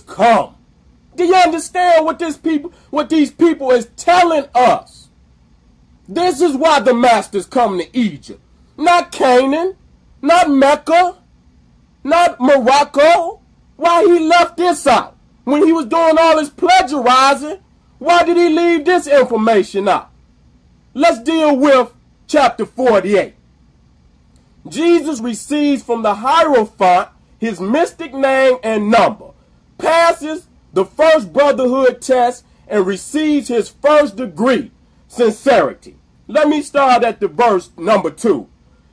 come. Do you understand what this people what these people is telling us? This is why the masters come to Egypt. Not Canaan, not Mecca, not Morocco. Why he left this out? When he was doing all his plagiarizing, why did he leave this information out? Let's deal with chapter 48. Jesus receives from the Hierophant his mystic name and number, passes the first brotherhood test, and receives his first degree, sincerity. Let me start at the verse number two.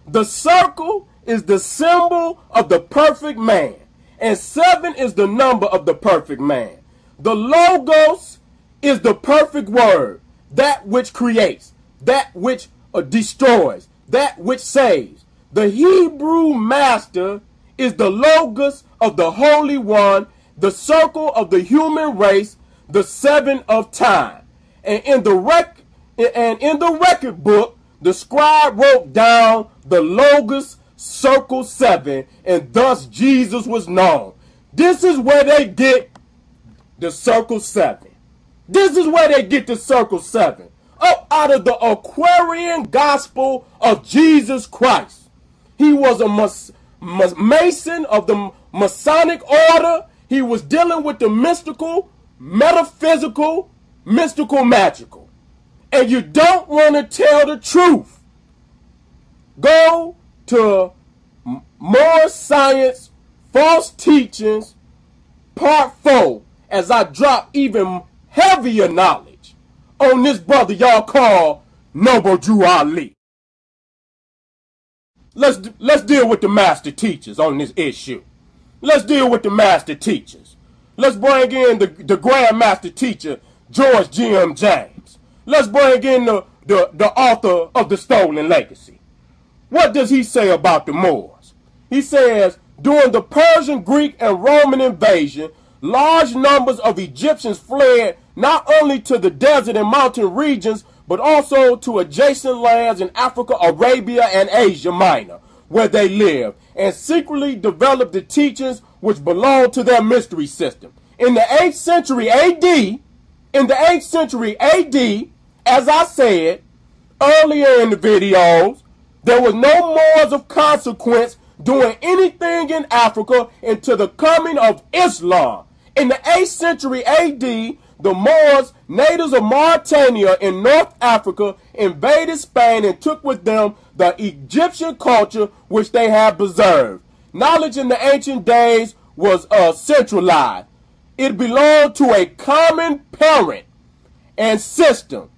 The circle is the symbol of the perfect man, and seven is the number of the perfect man. The logos is the perfect word, that which creates, that which uh, destroys, that which saves. The Hebrew master is the logos of the Holy One, the circle of the human race, the seven of time. And in the rec and in the record book, the scribe wrote down the logos circle seven, and thus Jesus was known. This is where they get the circle seven. This is where they get the circle seven. Up out of the Aquarian gospel of Jesus Christ. He was a Mason of the Masonic order. He was dealing with the mystical, metaphysical, mystical, magical. And you don't want to tell the truth. Go to Moor Science, False Teachings, Part 4, as I drop even heavier knowledge on this brother y'all call Noble Drew Ali. Let's let's deal with the master teachers on this issue. Let's deal with the master teachers. Let's bring in the, the grand master teacher, George G.M. James. Let's bring in the, the, the author of The Stolen Legacy. What does he say about the Moors? He says, during the Persian, Greek, and Roman invasion, large numbers of Egyptians fled not only to the desert and mountain regions, but also to adjacent lands in Africa, Arabia, and Asia Minor, where they lived, and secretly developed the teachings which belonged to their mystery system. In the 8th century AD, in the 8th century AD, as I said earlier in the videos, there was no Moors of consequence doing anything in Africa until the coming of Islam. In the 8th century AD, the Moors, natives of Mauritania in North Africa, invaded Spain and took with them the Egyptian culture which they had preserved. Knowledge in the ancient days was uh, centralized. It belonged to a common parent and system,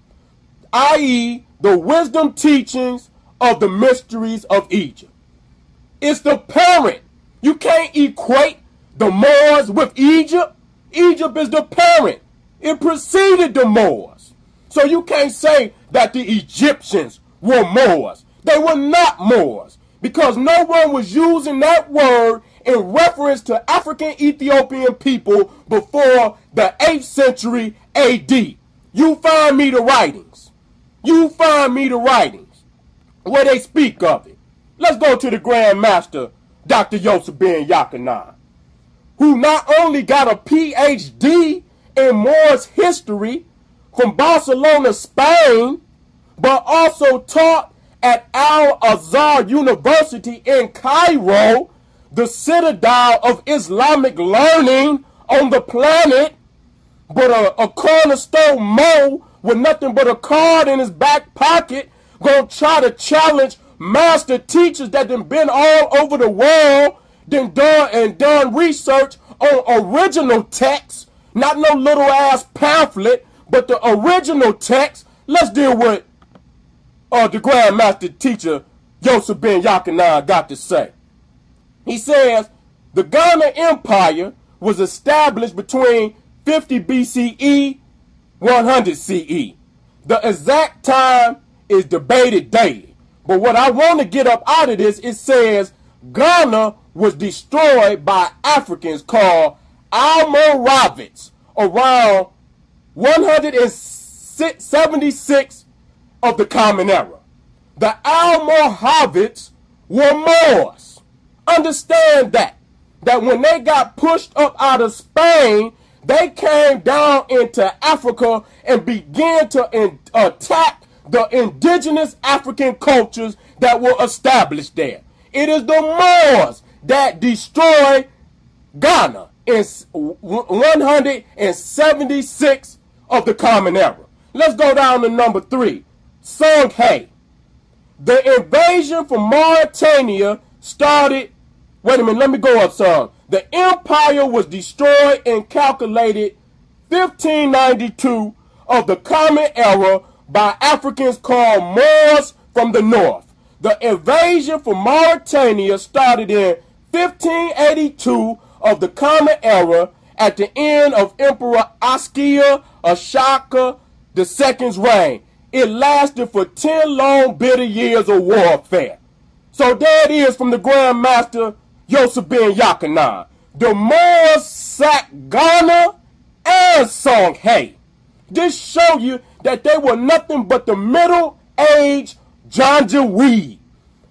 i.e., the wisdom teachings of the mysteries of Egypt. It's the parent. You can't equate the Moors with Egypt. Egypt is the parent. It preceded the Moors. So you can't say that the Egyptians were Moors. They were not Moors because no one was using that word in reference to African Ethiopian people before the 8th century AD. You find me the writings. You find me the writings where they speak of it. Let's go to the Grand Master, Dr. Yosef Ben Jochannan, who not only got a PhD in Moors history from Barcelona, Spain, but also taught at Al Azhar University in Cairo, the citadel of Islamic learning on the planet, but a, a cornerstone mo with nothing but a card in his back pocket gonna try to challenge master teachers that have been all over the world, then done and done research on original texts not no little ass pamphlet, but the original text. Let's deal with uh, the Grandmaster teacher, Yosef Ben Jochannan, got to say. He says, the Ghana Empire was established between 50 BCE, 100 CE. The exact time is debated daily. But what I want to get up out of this, it says Ghana was destroyed by Africans called Almoravids around 176 of the Common Era. The Almoravids were Moors. Understand that. that when they got pushed up out of Spain, they came down into Africa and began to in, attack the indigenous African cultures that were established there. It is the Moors that destroyed Ghana in 176 of the Common Era. Let's go down to number three. Songhai. The invasion from Mauritania started. Wait a minute, let me go up some. The empire was destroyed and calculated 1592 of the Common Era by Africans called Moors from the north. The invasion from Mauritania started in 1582 of the Common Era at the end of Emperor Askia Ishaq II's reign. It lasted for 10 long bitter years of warfare. So it is from the Grand Master Yosef Ben Jochannan. The Moors sacked Ghana and Songhai. This show you that they were nothing but the middle-aged John Janjaweed.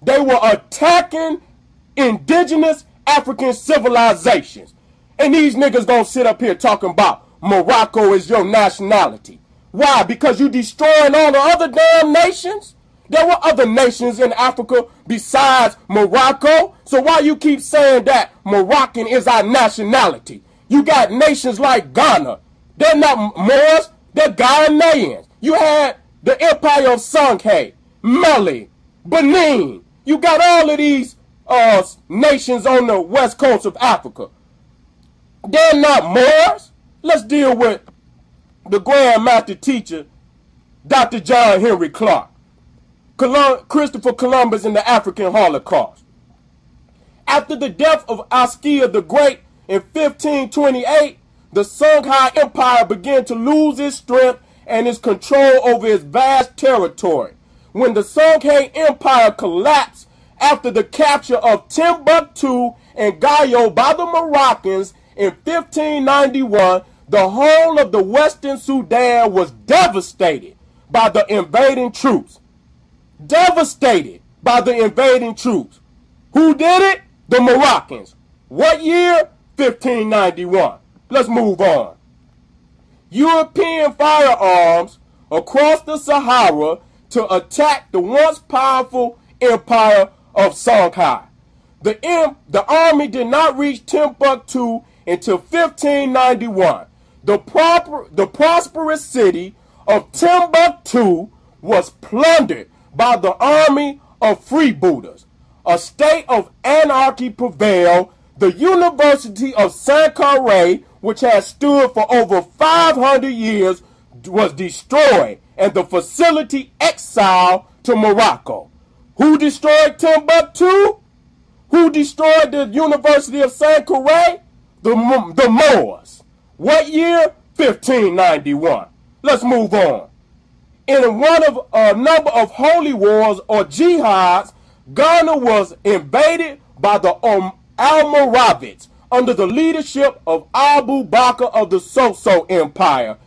They were attacking indigenous African civilizations. And these niggas gonna sit up here talking about Morocco is your nationality. Why? Because you destroying all the other damn nations? There were other nations in Africa besides Morocco. So why you keep saying that Moroccan is our nationality? You got nations like Ghana. They're not Moors, they're Ghanaians. You had the Empire of Songhai, Mali, Benin. You got all of these uh, nations on the west coast of Africa. They're not Moors. Let's deal with the Grand Master Teacher, Dr. John Henrik Clarke, Colum Christopher Columbus in the African Holocaust. After the death of Askia the Great in 1528, the Songhai Empire began to lose its strength and its control over its vast territory. When the Songhai Empire collapsed after the capture of Timbuktu and Gao by the Moroccans in 1591, the whole of the Western Sudan was devastated by the invading troops. Devastated by the invading troops. Who did it? The Moroccans. What year? 1591. Let's move on. European firearms across the Sahara to attack the once powerful empire of Songhai. The, the army did not reach Timbuktu until 1591. The, proper, the prosperous city of Timbuktu was plundered by the army of freebooters. A state of anarchy prevailed. The University of Sankore, which had stood for over 500 years, was destroyed and the facility exiled to Morocco. Who destroyed Timbuktu? Who destroyed the University of Sankore? The, the Moors. What year? 1591. Let's move on. In one of a number of holy wars or jihads, Ghana was invaded by the um, Almoravids under the leadership of Abu Bakr of the Soso Empire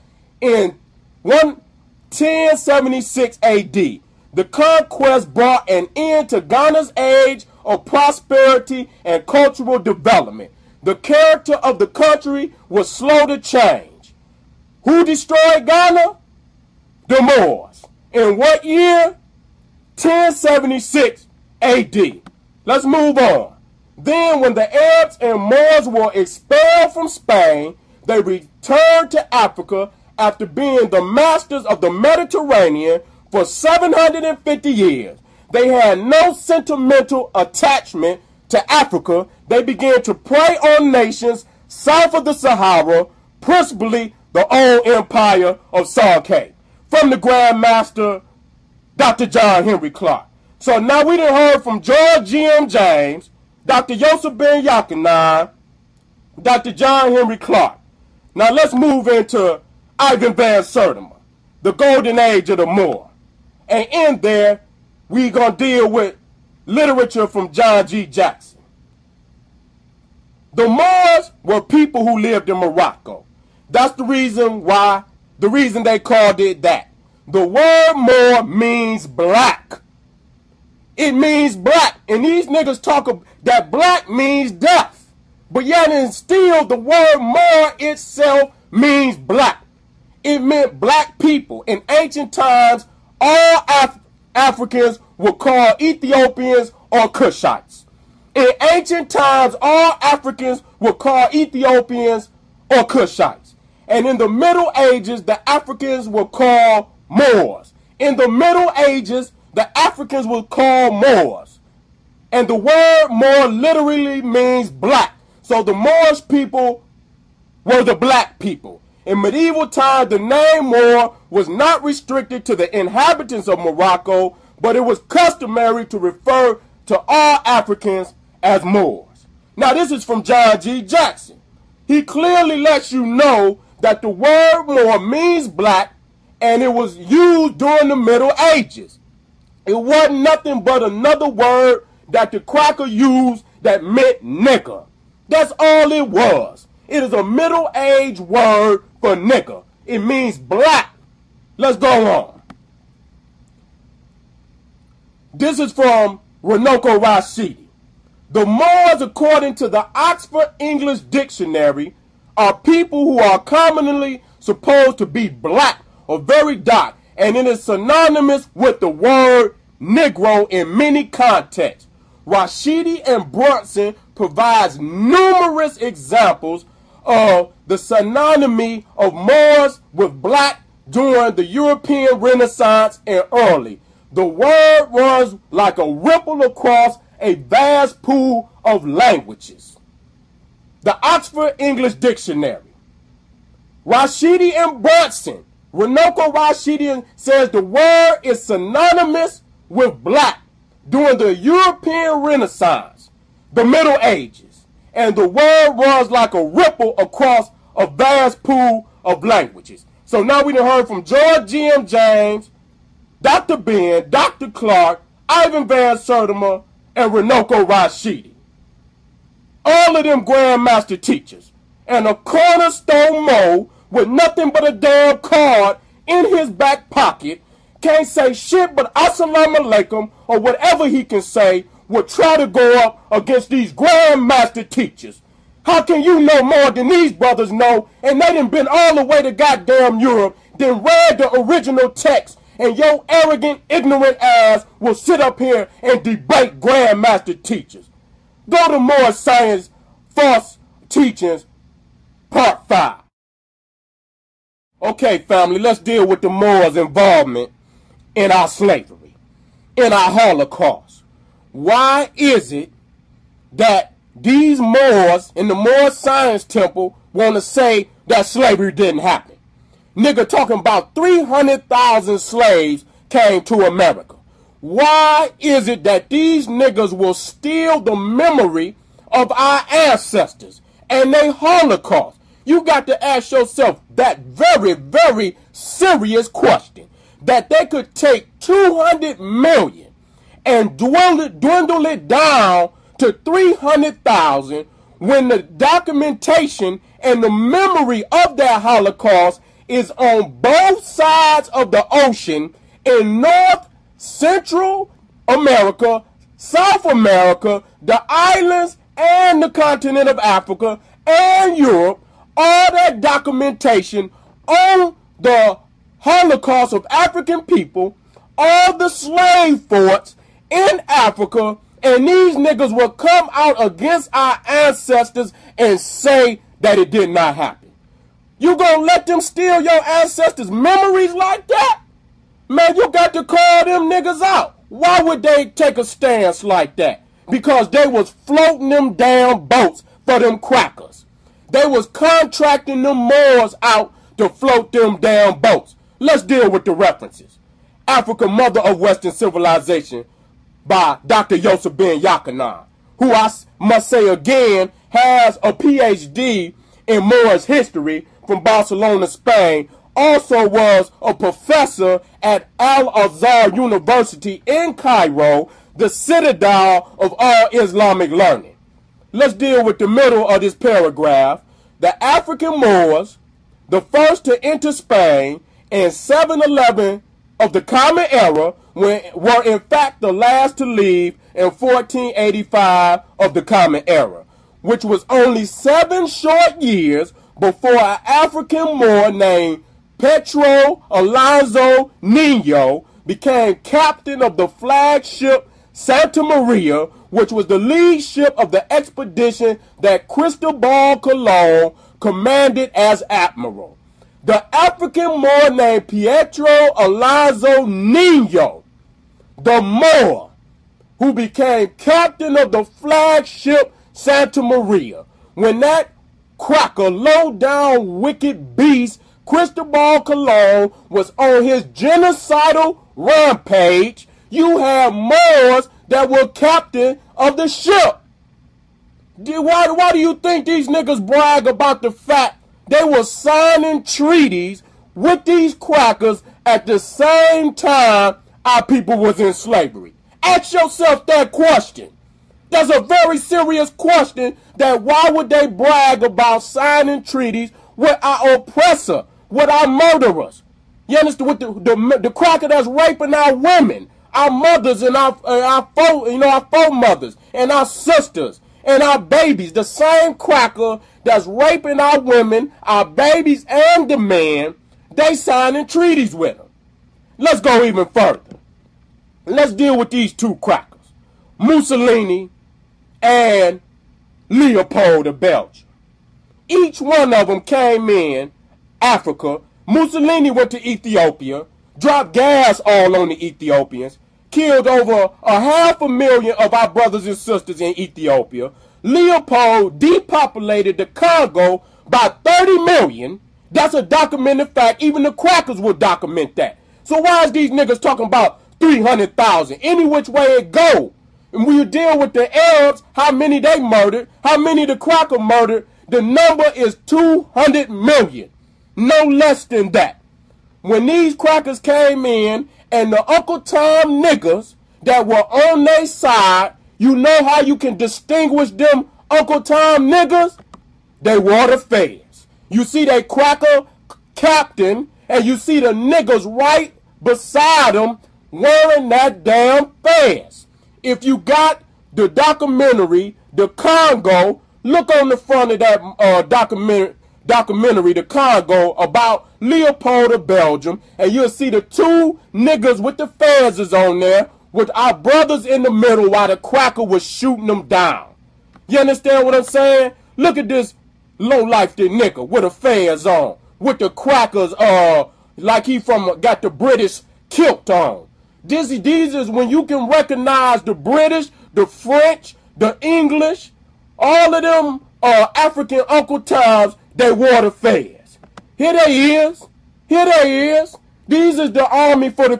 in 1076 AD. The conquest brought an end to Ghana's age of prosperity and cultural development. The character of the country was slow to change. Who destroyed Ghana? The Moors. In what year? 1076 AD. Let's move on. Then when the Arabs and Moors were expelled from Spain, they returned to Africa after being the masters of the Mediterranean for 750 years. They had no sentimental attachment to Africa. They began to prey on nations south of the Sahara, principally the old empire of Songhai. From the Grand Master, Dr. John Henrik Clarke. So now we done heard from George G.M. James, Dr. Yosef Ben Jochannan, Dr. John Henrik Clarke. Now let's move into Ivan Van Sertima, the golden age of the Moor. And in there, we gonna deal with literature from John G. Jackson. The Moors were people who lived in Morocco. That's the reason why, the reason they called it that. The word Moor means black. It means black. And these niggas talk of, that black means death. But yet and still the word Moor itself means black. It meant black people. In ancient times, all Af Africans were called Ethiopians or Cushites. In ancient times, all Africans were called Ethiopians or Cushites. And in the Middle Ages, the Africans were called Moors. In the Middle Ages, the Africans were called Moors. And the word Moor literally means black. So the Moorish people were the black people. In medieval times, the name Moor was not restricted to the inhabitants of Morocco, but it was customary to refer to all Africans as Moors. Now, this is from John G. Jackson. He clearly lets you know that the word Moor means black and it was used during the Middle Ages. It wasn't nothing but another word that the cracker used that meant nigger. That's all it was. It is a middle age word for nigger. It means black. Let's go on. This is from Runoko Rashidi. The Moors, according to the Oxford English Dictionary, are people who are commonly supposed to be black or very dark, and it is synonymous with the word Negro in many contexts. Rashidi and Brunson provides numerous examples of the synonymy of Moors with black during the European Renaissance and early. The word runs like a ripple across a vast pool of languages. The Oxford English Dictionary. Rashidi and Brunson. Runoko Rashidi says the word is synonymous with black during the European Renaissance, the Middle Ages, and the word runs like a ripple across a vast pool of languages. So now we have heard from George G.M. James, Dr. Ben, Dr. Clark, Ivan Van Sertima, and Runoko Rashidi. All of them grandmaster teachers. And a cornerstone mo with nothing but a damn card in his back pocket can't say shit but assalamu alaikum or whatever he can say will try to go up against these grandmaster teachers. How can you know more than these brothers know and they done been all the way to goddamn Europe, then read the original text and your arrogant, ignorant ass will sit up here and debate grandmaster teachers. Go to Moor science, false teachings, part five. Okay, family, let's deal with the Moors' involvement in our slavery, in our Holocaust. Why is it that these Moors in the Moor Science Temple want to say that slavery didn't happen? Nigga talking about 300,000 slaves came to America. Why is it that these niggas will steal the memory of our ancestors and their Holocaust? You got to ask yourself that very, very serious question that they could take 200 million and dwindle it, down to 300,000 when the documentation and the memory of that Holocaust is on both sides of the ocean in North, Central America, South America, the islands, and the continent of Africa and Europe, all that documentation on the Holocaust of African people, all the slave forts in Africa, and these niggas will come out against our ancestors and say that it did not happen. You gonna let them steal your ancestors' memories like that? Man, you got to call them niggas out. Why would they take a stance like that? Because they was floating them down boats for them crackers. They was contracting them Moors out to float them down boats. Let's deal with the references. Africa, Mother of Western Civilization by Dr. Yosef Ben Jochannan, who I must say again has a PhD in Moorish history from Barcelona, Spain, also was a professor at Al-Azhar University in Cairo, the citadel of all Islamic learning. Let's deal with the middle of this paragraph. The African Moors, the first to enter Spain, in 711 of the Common Era when, were in fact the last to leave in 1485 of the Common Era. which was only seven short years before an African Moor named Petro Alonso Nino became captain of the flagship Santa Maria, which was the lead ship of the expedition that Cristobal Colon commanded as admiral. The African Moor named Pietro Alonso Nino, the Moor, who became captain of the flagship Santa Maria. When that cracker, low down, wicked beast, Cristobal Colon was on his genocidal rampage, you have Moors that were captain of the ship. Why, why do you think these niggas brag about the fact they were signing treaties with these crackers at the same time our people was in slavery? Ask yourself that question. That's a very serious question that why would they brag about signing treaties with our oppressor, with our murderers? You understand? With the, the, the cracker that's raping our women, our mothers and our, uh, our fo- you know, our foremothers and our sisters and our babies. The same cracker that's raping our women, our babies, and the men, they signing treaties with them. Let's go even further. Let's deal with these two crackers. Mussolini and Leopold of Belgium. Each one of them came in Africa. Mussolini went to Ethiopia, dropped gas all on the Ethiopians, killed over a half a million of our brothers and sisters in Ethiopia. Leopold depopulated the Congo by 30 million. That's a documented fact. Even the crackers will document that. So why is these niggas talking about 300,000? Any which way it go. And when you deal with the Arabs, how many they murdered, how many the cracker murdered, the number is 200 million. No less than that. When these crackers came in and the Uncle Tom niggas that were on their side, you know how you can distinguish them Uncle Tom niggas? They wore the fez. You see they cracker captain, and you see the niggas right beside them wearing that damn fez. If you got the documentary, The Congo, look on the front of that uh, documentary, documentary, The Congo, about Leopold of Belgium, and you'll see the two niggas with the fezes on there with our brothers in the middle while the cracker was shooting them down. You understand what I'm saying? Look at this low life nigga with a fez on, with the crackers, uh, like he from got the British kilt on. This, these is when you can recognize the British, the French, the English, all of them uh, African Uncle Toms, they wore the fez. Here they is. Here they is. These is the army for the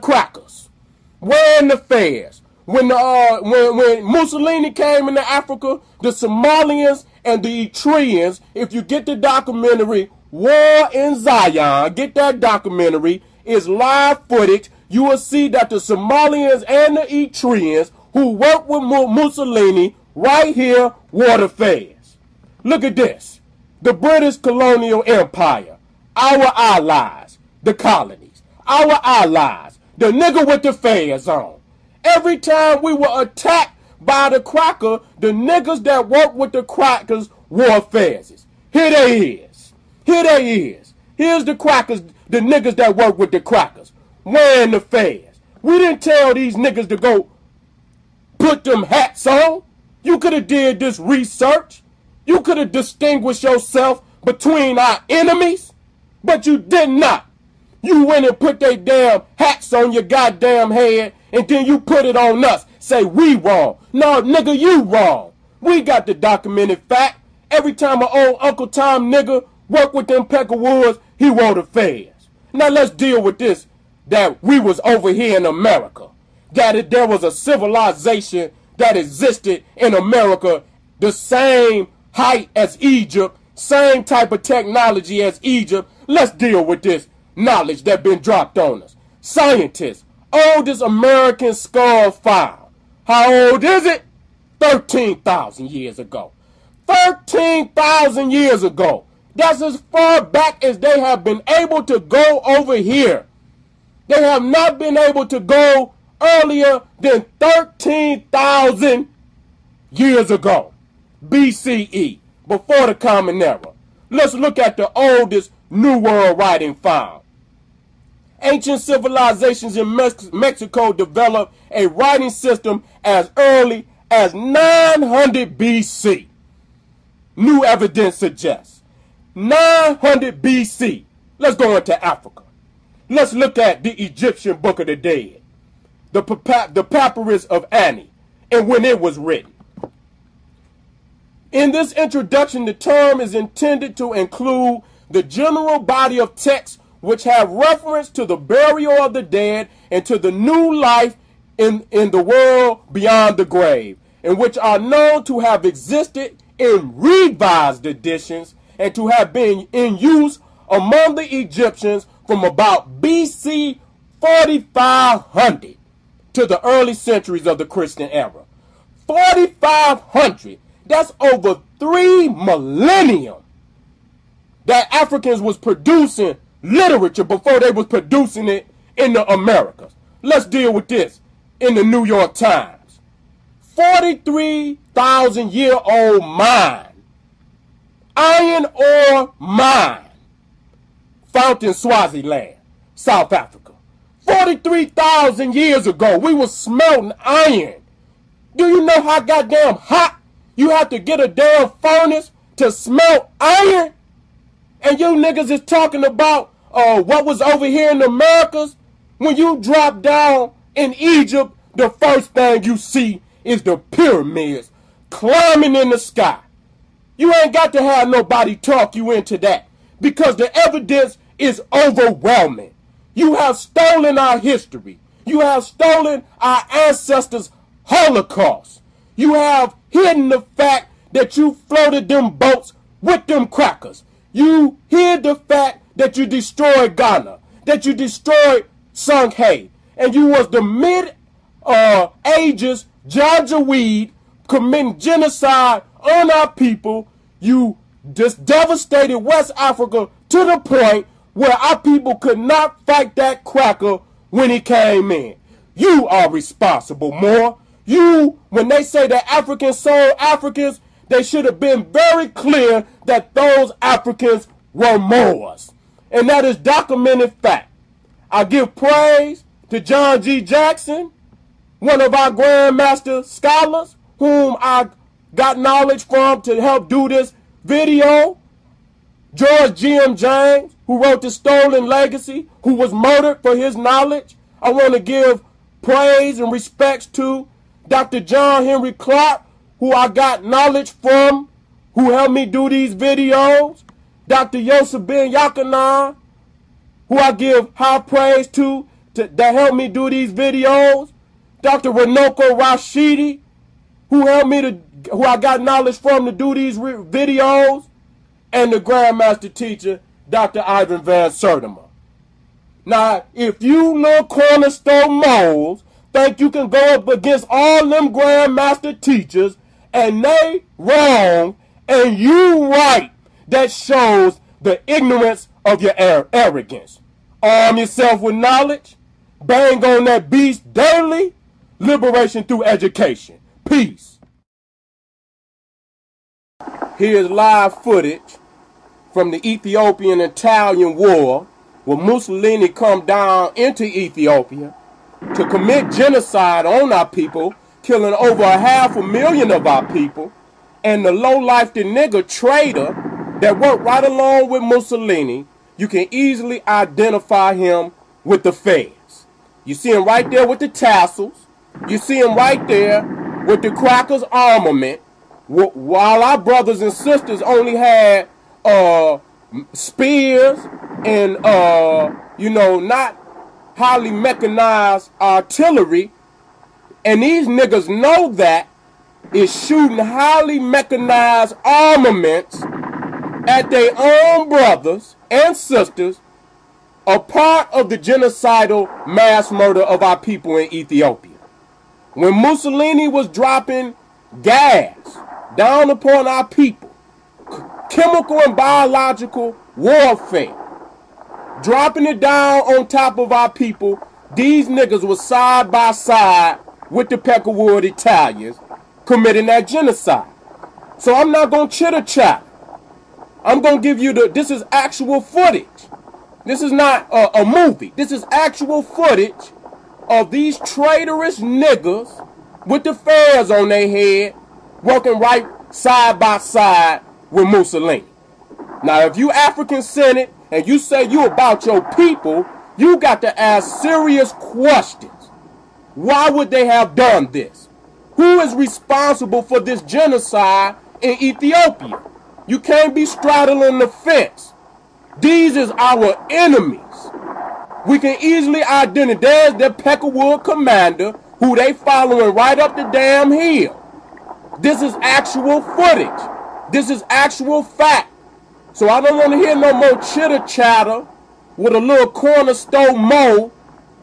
crackers. Wearing the fez. When the uh, when when Mussolini came into Africa, the Somalians and the Eritreans, if you get the documentary War in Zion, get that documentary, is live footage. You will see that the Somalians and the Eritreans who worked with Mussolini right here wore the fez. Look at this. The British colonial empire, our allies, the colonies, our allies, the nigga with the fez on. Every time we were attacked by the cracker, the niggas that work with the crackers wore fezes. Here they is. Here they is. Here's the crackers, the niggas that work with the crackers, wearing the fez. We didn't tell these niggas to go put them hats on. You could have did this research. You could have distinguished yourself between our enemies, but you did not. You went and put their damn hats on your goddamn head, and then you put it on us. Say we wrong. No, nigga, you wrong. We got the documented fact. Every time an old Uncle Tom nigga work with them Peckerwoods, he wore the fez. Now let's deal with this that we was over here in America. That it, there was a civilization that existed in America the same height as Egypt, same type of technology as Egypt. Let's deal with this knowledge that been dropped on us. Scientists, oldest American skull found. How old is it? 13,000 years ago. 13,000 years ago. That's as far back as they have been able to go over here. They have not been able to go earlier than 13,000 years ago. BCE, before the Common Era. Let's look at the oldest New World writing found. Ancient civilizations in Mex Mexico developed a writing system as early as 900 BC. New evidence suggests. 900 BC. Let's go into Africa. Let's look at the Egyptian Book of the Dead, the, the papyrus of Ani, and when it was written. In this introduction, the term is intended to include the general body of texts which have reference to the burial of the dead and to the new life in, in the world beyond the grave, and which are known to have existed in revised editions and to have been in use among the Egyptians from about BC 4500 to the early centuries of the Christian era. 4500, that's over three millennium that Africans was producing literature before they was producing it in the Americas. Let's deal with this in the New York Times. 43,000 year old mine, iron ore mine, found in Swaziland, South Africa. 43,000 years ago, we were smelting iron. Do you know how goddamn hot you have to get a damn furnace to smelt iron? And you niggas is talking about uh, what was over here in the Americas? When you drop down in Egypt, the first thing you see is the pyramids climbing in the sky. You ain't got to have nobody talk you into that because the evidence is overwhelming. You have stolen our history. You have stolen our ancestors' Holocaust. You have hidden the fact that you floated them boats with them crackers. You hid the fact that you destroyed Ghana, that you destroyed Songhai, and you was the mid uh, ages Janjaweed committing genocide on our people. You just devastated West Africa to the point where our people could not fight that cracker when he came in. You are responsible, more. You, when they say that Africans sold Africans, they should have been very clear that those Africans were Moors. And that is documented fact. I give praise to John G. Jackson, one of our Grandmaster scholars, whom I got knowledge from to help do this video. George G.M. James, who wrote The Stolen Legacy, who was murdered for his knowledge. I want to give praise and respects to Dr. John Henrik Clarke, who I got knowledge from, who helped me do these videos. Dr. Yosef Ben Jochannan, who I give high praise to, to that helped me do these videos. Dr. Runoko Rashidi, who helped me to, who I got knowledge from to do these videos and the Grandmaster teacher, Dr. Ivan Van Sertima. Now, if you know Cornerstone Moles, think you can go up against all them Grandmaster teachers and they wrong and you right, that shows the ignorance of your arrogance. Arm yourself with knowledge. Bang on that beast daily. Liberation through education. Peace. Here's live footage from the Ethiopian-Italian War where Mussolini come down into Ethiopia to commit genocide on our people, killing over a half a million of our people, and the low-life the nigger traitor that worked right along with Mussolini, you can easily identify him with the feds. You see him right there with the tassels. You see him right there with the crackers armament. While our brothers and sisters only had uh, spears and, uh, you know, not highly mechanized artillery. And these niggas know that is shooting highly mechanized armaments at their own brothers and sisters a part of the genocidal mass murder of our people in Ethiopia. When Mussolini was dropping gas down upon our people, chemical and biological warfare. Dropping it down on top of our people, these niggas were side by side with the Peckerwood Italians committing that genocide. So I'm not going to chitter chat. I'm going to give you the, this is actual footage. This is not a, movie. This is actual footage of these traitorous niggas with the fairs on their head working right side by side with Mussolini. Now, if you African Senate and you say you about your people, you got to ask serious questions. Why would they have done this? Who is responsible for this genocide in Ethiopia? You can't be straddling the fence. These is our enemies. We can easily identify. There's the Peckerwood commander who they following right up the damn hill. This is actual footage. This is actual fact. So I don't want to hear no more chitter chatter with a little cornerstone mo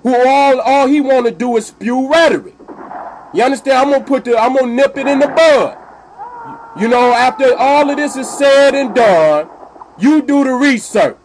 who all all he want to do is spew rhetoric. You understand? I'm gonna put the I'm gonna nip it in the bud. You know, after all of this is said and done, you do the research.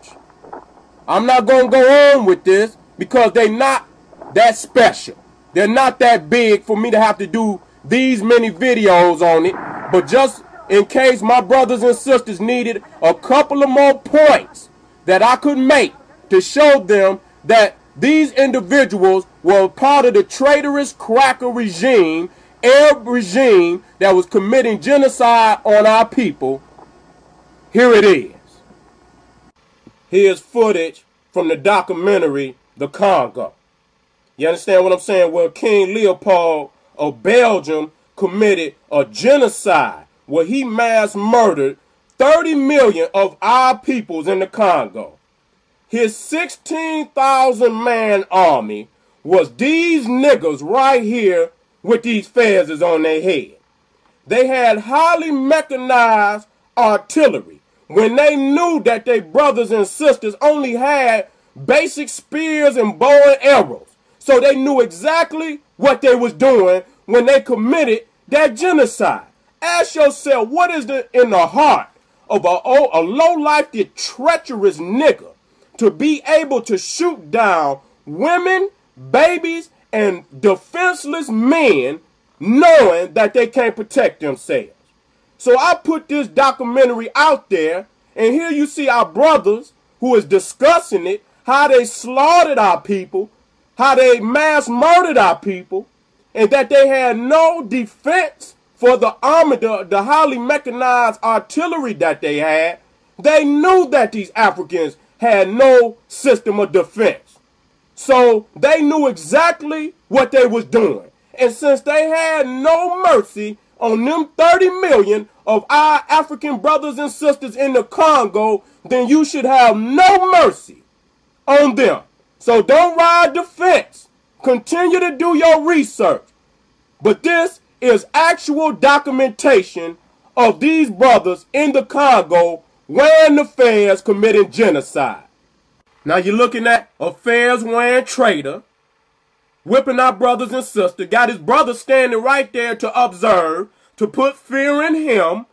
I'm not gonna go on with this because they're not that special. They're not that big for me to have to do these many videos on it. But just in case my brothers and sisters needed a couple of more points that I could make to show them that these individuals were part of the traitorous cracker regime, Arab regime that was committing genocide on our people. Here it is. Here's footage from the documentary The Congo. You understand what I'm saying? Where King Leopold of Belgium committed a genocide where he mass murdered 30 million of our peoples in the Congo. His 16,000 man army was these niggas right here with these fezzes on their head. They had highly mechanized artillery when they knew that their brothers and sisters only had basic spears and bow and arrows. So they knew exactly what they was doing when they committed that genocide. Ask yourself, what is the, in the heart of a, a low-life, treacherous nigga to be able to shoot down women, babies, and defenseless men knowing that they can't protect themselves. So I put this documentary out there, and here you see our brothers who is discussing it, how they slaughtered our people, how they mass murdered our people, and that they had no defense for the army, the, the highly mechanized artillery that they had. They knew that these Africans had no system of defense. So they knew exactly what they was doing. And since they had no mercy on them 30 million of our African brothers and sisters in the Congo, then you should have no mercy on them. So don't ride the fence. Continue to do your research. But this is actual documentation of these brothers in the Congo when the fairs committing genocide. Now you're looking at a fairs wearing traitor whipping our brothers and sisters, got his brother standing right there to observe, to put fear in him,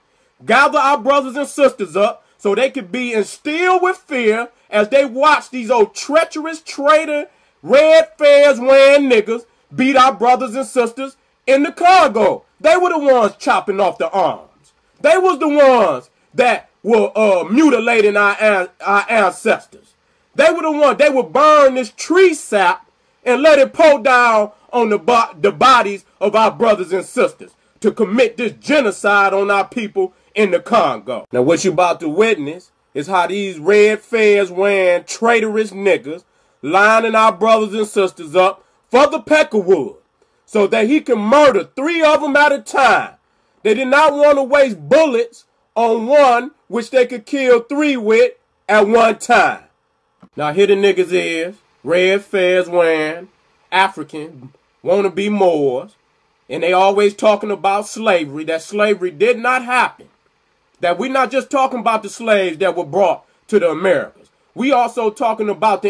gather our brothers and sisters up so they could be instilled with fear as they watch these old treacherous traitor, red fairs wearing niggas beat our brothers and sisters in the Congo. They were the ones chopping off the arms. They was the ones that were uh, mutilating our, our ancestors. They were the ones, they would burn this tree sap and let it pour down on the, bo the bodies of our brothers and sisters to commit this genocide on our people in the Congo. Now what you about to witness is how these red fairs wearing traitorous niggas lining our brothers and sisters up for the peckerwood so that he can murder three of them at a time. They did not want to waste bullets on one which they could kill three with at one time. Now here the niggas is, red fairs wearing, African, want to be Moors, and they always talking about slavery, that slavery did not happen. That we're not just talking about the slaves that were brought to the Americas. We also talking about the